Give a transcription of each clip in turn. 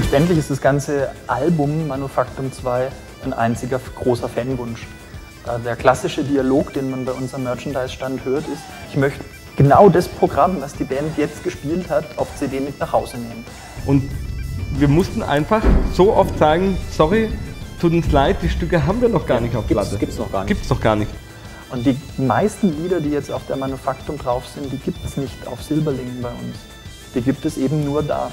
letztendlich ist das ganze Album Manufaktum 2 ein einziger großer Fanwunsch. Äh, der klassische Dialog, den man bei unserem Merchandise-Stand hört, ist, ich möchte genau das Programm, was die Band jetzt gespielt hat, auf CD mit nach Hause nehmen. Und wir mussten einfach so oft sagen, sorry, tut uns leid, die Stücke haben wir noch gar nicht auf Gibt's, Platte. gibt's noch gar nicht. Gibt's doch gar nicht. Und die meisten Lieder, die jetzt auf der Manufaktum drauf sind, die gibt es nicht auf Silberlingen bei uns. Die gibt es eben nur da.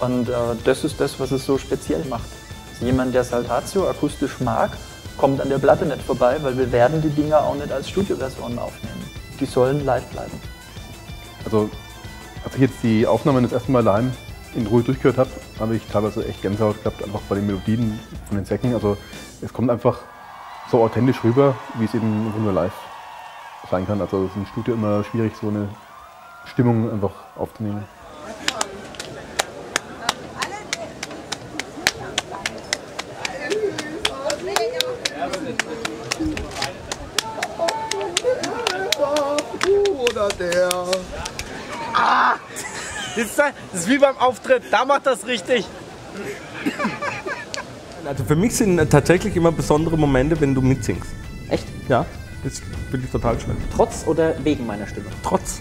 Und äh, das ist das, was es so speziell macht. Also jemand, der Saltatio akustisch mag, kommt an der Platte nicht vorbei, weil wir werden die Dinger auch nicht als Studioversionen aufnehmen. Die sollen live bleiben. Also, als ich jetzt die Aufnahmen das erste Mal daheim in Ruhe durchgehört habe, habe ich teilweise echt Gänsehaut gehabt, einfach bei den Melodien von den Säcken. Also, es kommt einfach so authentisch rüber, wie es eben nur live sein kann. Also, es ist im Studio immer schwierig, so eine Stimmung einfach aufzunehmen. Oder der. Ah! Das ist, das ist wie beim Auftritt, da macht das richtig. Also für mich sind tatsächlich immer besondere Momente, wenn du mitsingst. Echt? Ja, das finde ich total schön. Trotz oder wegen meiner Stimme? Trotz.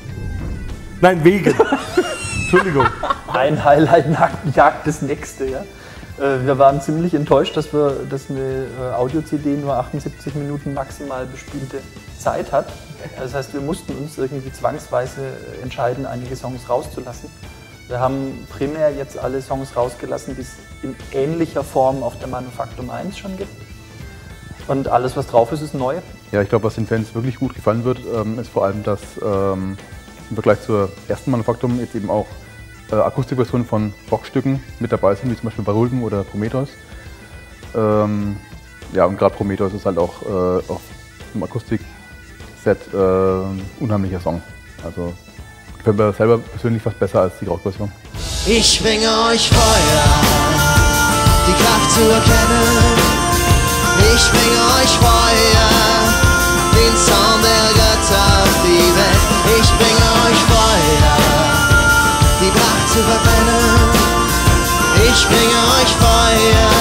Nein, wegen. Entschuldigung. Ein Highlight jagt- jagt das nächste. Ja? Äh, Wir waren ziemlich enttäuscht, dass, wir, dass eine äh, Audio-CD nur 78 Minuten maximal bespielte Zeit hat. Das heißt, wir mussten uns irgendwie zwangsweise entscheiden, einige Songs rauszulassen. Wir haben primär jetzt alle Songs rausgelassen, die es in ähnlicher Form auf der Manufaktum 1 schon gibt. Und alles, was drauf ist, ist neu. Ja, ich glaube, was den Fans wirklich gut gefallen wird, ähm, ist vor allem, dass ähm, im Vergleich zur ersten Manufaktum jetzt eben auch äh, Akustikversionen von Rockstücken mit dabei sind, wie zum Beispiel Barulgen oder Prometheus. Ähm, ja, und gerade Prometheus ist halt auch äh, auf dem Akustikset äh, ein unheimlicher Song. Also gefällt mir selber persönlich fast besser als die Rockversion. Ich bringe euch Feuer, die Kraft zu erkennen. Ich bringe euch Feuer, zu verbrennen. Ich bringe euch Feuer,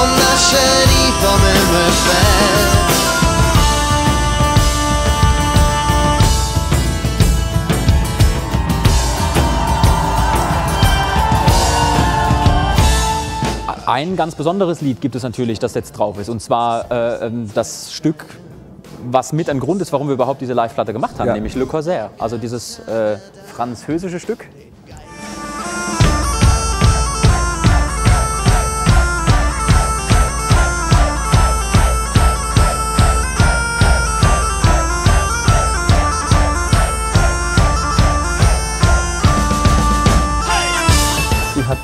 um das Genie vom Himmel fällt. Ein ganz besonderes Lied gibt es natürlich, das jetzt drauf ist. Und zwar äh, ähm, das Stück, was mit ein Grund ist, warum wir überhaupt diese Live-Platte gemacht haben, Ja. nämlich Le Corsaire. Also dieses äh, französische Stück.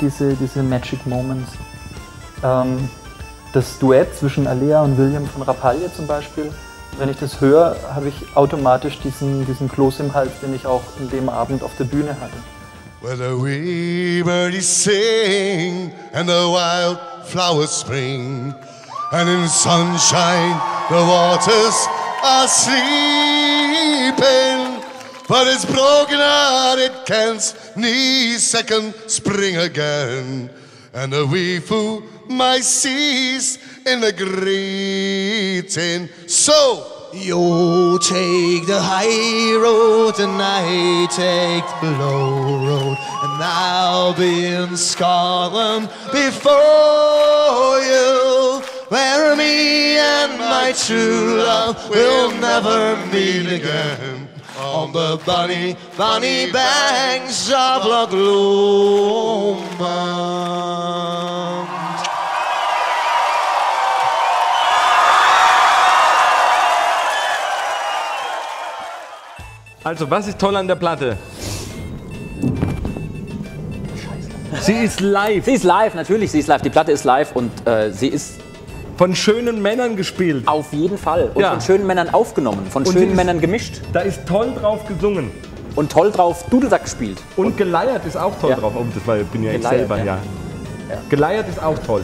Diese, diese Magic Moments. Ähm, das Duett zwischen Alea und William von Rapalje zum Beispiel, wenn ich das höre, habe ich automatisch diesen, diesen Kloß im Hals, den ich auch in dem Abend auf der Bühne hatte. Where the wee birdies sing and the wild flowers spring, and in sunshine the waters are sleeping. But it's broken heart, it can't need second spring again. And the wee fool might cease in the greeting. So, You take the high road and I take the low road and I'll be in Scotland before you where me and my true love will never meet again on the bunny, bunny banks of Loch Lomond. Also, was ist toll an der Platte? Sie ist live. Sie ist live, natürlich, sie ist live. Die Platte ist live und äh, sie ist Von schönen Männern gespielt. auf jeden Fall. Und Ja. von schönen Männern aufgenommen, von Und schönen ist- Männern gemischt Da ist toll drauf gesungen. und toll drauf Dudelsack gespielt. Und geleiert ist auch toll Ja. drauf. Oh, das war, bin ja ich Geleiert, selber, ja. ja. Geleiert ist auch toll.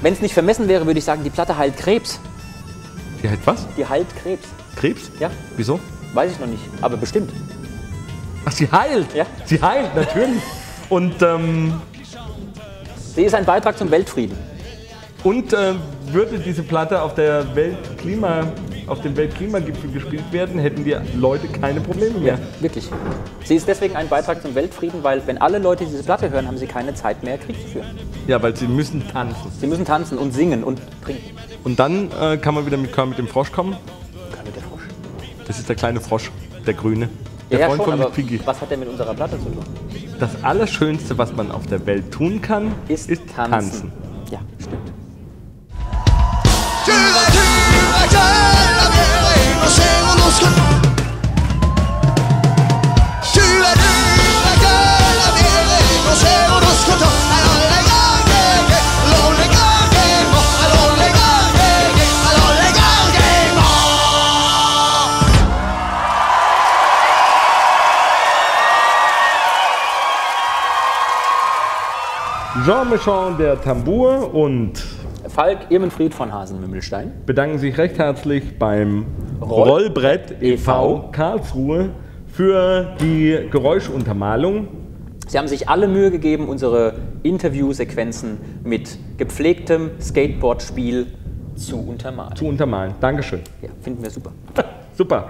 Wenn es nicht vermessen wäre, würde ich sagen, die Platte heilt Krebs. Die hat was? Die heilt Krebs. Krebs? Ja, Wieso? weiß ich noch nicht, aber bestimmt. Ach, sie heilt. Ja. Sie heilt, natürlich. Und ähm, Sie ist ein Beitrag zum Weltfrieden. Und äh, würde diese Platte auf, der Weltklima, auf dem Weltklimagipfel gespielt werden, hätten die Leute keine Probleme mehr. Ja, wirklich. Sie ist deswegen ein Beitrag zum Weltfrieden, weil wenn alle Leute diese Platte hören, haben sie keine Zeit mehr, Krieg zu führen. Ja, weil sie müssen tanzen. Sie müssen tanzen und singen und trinken. Und dann äh, kann man wieder mit Kermit dem Frosch kommen. Kermit der Frosch. Das ist der kleine Frosch, der grüne. Der Ja, ja, Freund schon, von Piggy. was hat der mit unserer Platte zu tun? Das Allerschönste, was man auf der Welt tun kann, Ist, ist tanzen. tanzen. Jean Michon der Tambour und Falk Irmenfried von Hasenmümmelstein. bedanken sich recht herzlich beim Roll- Rollbrett e.V. Karlsruhe für die Geräuschuntermalung. Sie haben sich alle Mühe gegeben, unsere Interviewsequenzen mit gepflegtem Skateboardspiel zu untermalen. zu untermalen. Dankeschön. Ja, finden wir super. Super.